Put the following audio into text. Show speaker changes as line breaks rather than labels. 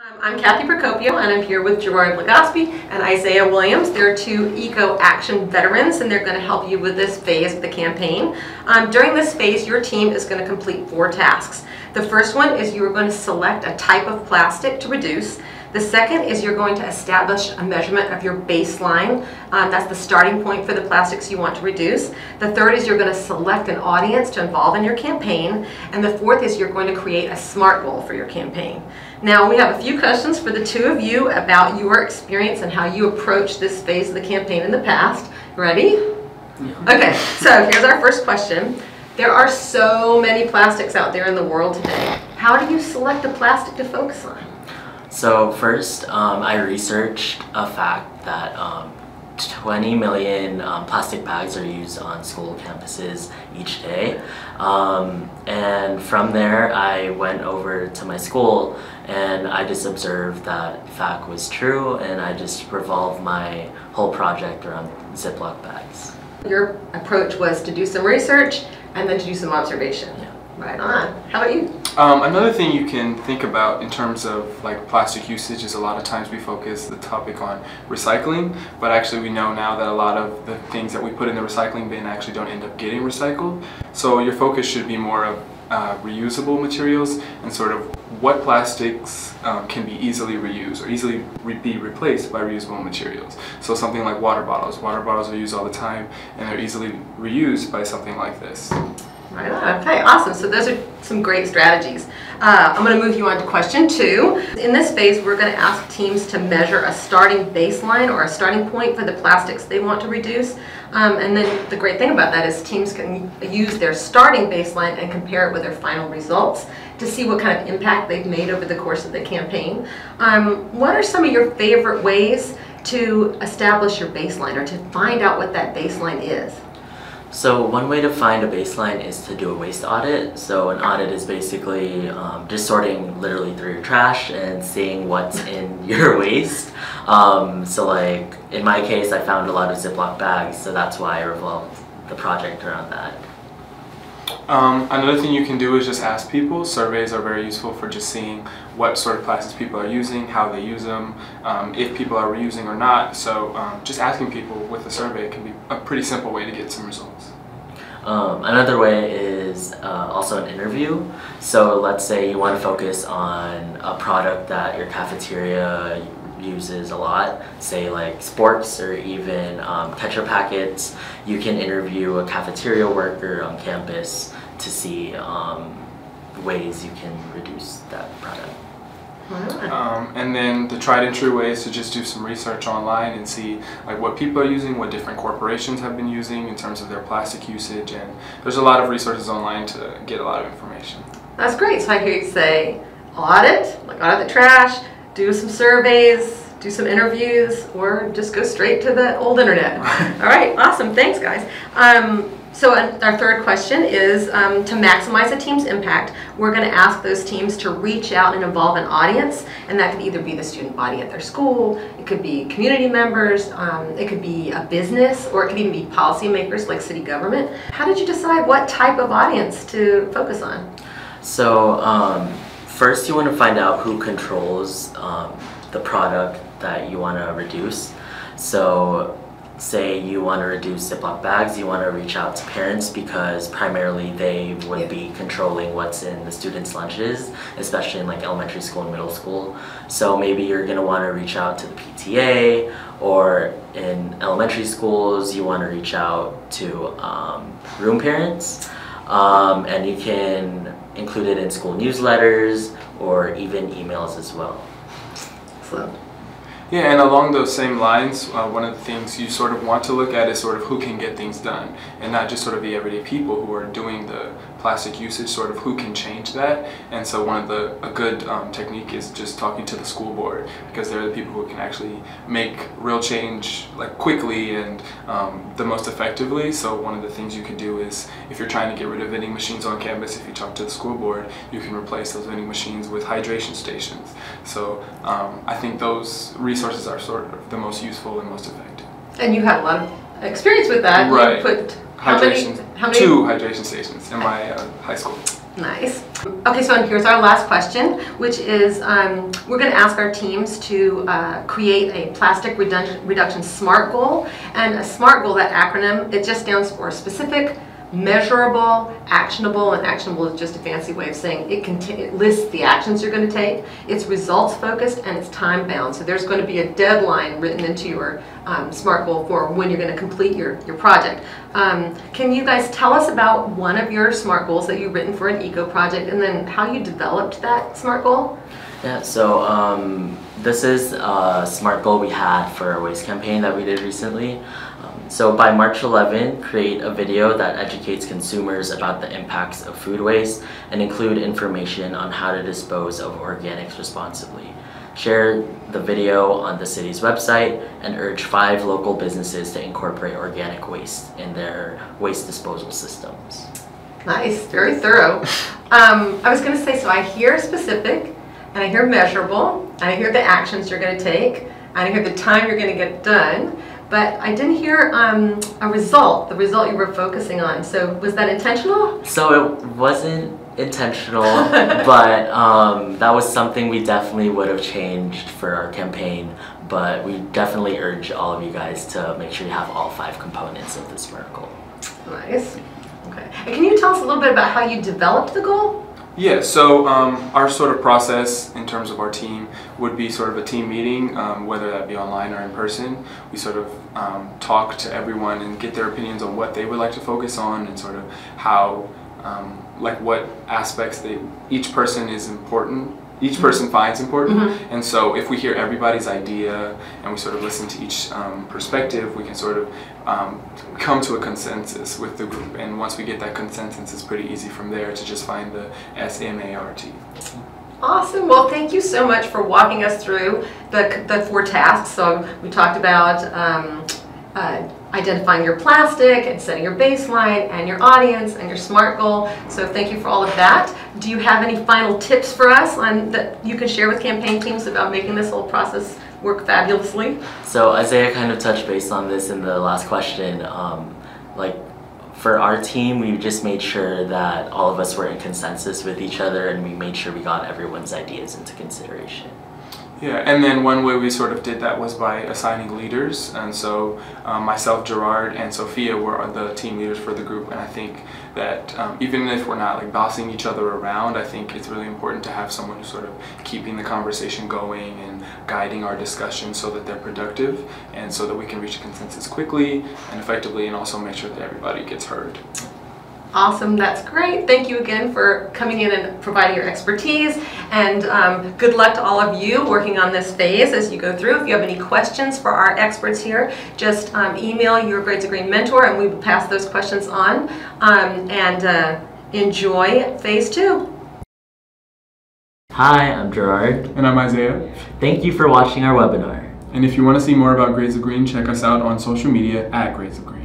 Um, I'm Cathy Procopio and I'm here with Gerard Legaspi and Isaiah Williams. They're two eco-action veterans and they're going to help you with this phase of the campaign. Um, during this phase, your team is going to complete four tasks. The first one is you are going to select a type of plastic to reduce. The second is you're going to establish a measurement of your baseline. Um, that's the starting point for the plastics you want to reduce. The third is you're going to select an audience to involve in your campaign. And the fourth is you're going to create a SMART goal for your campaign. Now we have a few questions for the two of you about your experience and how you approach this phase of the campaign in the past. Ready? Yeah. Okay, so here's our first question. There are so many plastics out there in the world today. How do you select a plastic to focus on?
So first, um, I researched a fact that um, 20 million um, plastic bags are used on school campuses each day. Um, and from there, I went over to my school and I just observed that fact was true and I just revolved my whole project around Ziploc bags.
Your approach was to do some research and then to do some observation.
Yeah.
Right on. How about you?
Um, another thing you can think about in terms of like plastic usage is a lot of times we focus the topic on recycling, but actually we know now that a lot of the things that we put in the recycling bin actually don't end up getting recycled. So your focus should be more of uh, reusable materials and sort of what plastics um, can be easily reused or easily re be replaced by reusable materials. So something like water bottles. Water bottles are used all the time and they're easily reused by something like this.
Right. Okay, awesome. So those are some great strategies. Uh, I'm going to move you on to question two. In this phase, we're going to ask teams to measure a starting baseline or a starting point for the plastics they want to reduce. Um, and then the great thing about that is teams can use their starting baseline and compare it with their final results to see what kind of impact they've made over the course of the campaign. Um, what are some of your favorite ways to establish your baseline or to find out what that baseline is?
So one way to find a baseline is to do a waste audit. So an audit is basically um, just sorting literally through your trash and seeing what's in your waste. Um, so like in my case, I found a lot of Ziploc bags, so that's why I revolved the project around that.
Um, another thing you can do is just ask people. Surveys are very useful for just seeing what sort of plastics people are using, how they use them, um, if people are reusing or not. So um, just asking people with a survey can be a pretty simple way to get some results.
Um, another way is uh, also an interview. So let's say you want to focus on a product that your cafeteria uses a lot, say like sports or even um, ketchup packets. You can interview a cafeteria worker on campus to see um, ways you can reduce that product.
Um, and then the tried and true way is to just do some research online and see like what people are using, what different corporations have been using in terms of their plastic usage, and there's a lot of resources online to get a lot of information.
That's great. So I hear you say audit, like audit the trash, do some surveys, do some interviews, or just go straight to the old internet. All right, awesome. Thanks, guys. Um, so our third question is um, to maximize a team's impact, we're going to ask those teams to reach out and involve an audience, and that could either be the student body at their school, it could be community members, um, it could be a business, or it could even be policymakers like city government. How did you decide what type of audience to focus on?
So um, first you want to find out who controls um, the product that you want to reduce. So say you want to reduce Ziploc bags, you want to reach out to parents because primarily they would yeah. be controlling what's in the students' lunches, especially in like elementary school and middle school. So maybe you're going to want to reach out to the PTA or in elementary schools you want to reach out to um, room parents um, and you can include it in school newsletters or even emails as well.
Excellent.
Yeah, and along those same lines, uh, one of the things you sort of want to look at is sort of who can get things done, and not just sort of the everyday people who are doing the plastic usage, sort of who can change that. And so one of the a good um, technique is just talking to the school board because they're the people who can actually make real change like quickly and um, the most effectively. So one of the things you can do is if you're trying to get rid of vending machines on campus, if you talk to the school board, you can replace those vending machines with hydration stations. So um, I think those resources are sort of the most useful and most effective.
And you had a lot of experience with that.
Right.
You put
hydration, many, how many? two hydration stations in my uh, high school.
Nice. Okay, so here's our last question, which is um, we're going to ask our teams to uh, create a plastic reduction, reduction SMART goal. And a SMART goal, that acronym, it just stands for specific, measurable, actionable, and actionable is just a fancy way of saying it, it lists the actions you're going to take, it's results focused, and it's time bound. So there's going to be a deadline written into your um, SMART goal for when you're going to complete your, your project. Um, can you guys tell us about one of your SMART goals that you've written for an eco project and then how you developed that SMART goal?
Yeah, so um, this is a SMART goal we had for a waste campaign that we did recently. So by March 11, create a video that educates consumers about the impacts of food waste and include information on how to dispose of organics responsibly. Share the video on the city's website and urge five local businesses to incorporate organic waste in their waste disposal systems.
Nice, very thorough. Um, I was going to say, so I hear specific, and I hear measurable, and I hear the actions you're going to take, and I hear the time you're going to get done but I didn't hear um, a result, the result you were focusing on. So was that intentional?
So it wasn't intentional, but um, that was something we definitely would have changed for our campaign. But we definitely urge all of you guys to make sure you have all five components of this miracle.
Nice. Okay. And can you tell us a little bit about how you developed the goal?
Yeah, so um, our sort of process in terms of our team would be sort of a team meeting, um, whether that be online or in person. We sort of um, talk to everyone and get their opinions on what they would like to focus on and sort of how, um, like what aspects they, each person is important each mm-hmm. person finds important. Mm-hmm. And so if we hear everybody's idea and we sort of listen to each um, perspective, we can sort of um, come to a consensus with the group. And once we get that consensus, it's pretty easy from there to just find the S M A R T.
Awesome. Well, thank you so much for walking us through the, the four tasks. So we talked about um, uh, identifying your plastic and setting your baseline and your audience and your SMART goal. So thank you for all of that. Do you have any final tips for us on that you can share with campaign teams about making this whole process work fabulously?
So Isaiah kind of touched base on this in the last question. Um, like for our team, we just made sure that all of us were in consensus with each other and we made sure we got everyone's ideas into consideration.
Yeah, and then one way we sort of did that was by assigning leaders. And so um, myself, Gerard, and Sophia were the team leaders for the group. And I think that um, even if we're not like bossing each other around, I think it's really important to have someone who's sort of keeping the conversation going and guiding our discussion so that they're productive and so that we can reach a consensus quickly and effectively and also make sure that everybody gets heard.
Awesome, that's great. Thank you again for coming in and providing your expertise. And um, good luck to all of you working on this phase as you go through. If you have any questions for our experts here, just um, email your Grades of Green mentor and we will pass those questions on. Um, and uh, enjoy phase two.
Hi, I'm Gerard.
And I'm Isaiah.
Thank you for watching our webinar.
And if you want to see more about Grades of Green, check us out on social media at Grades of Green.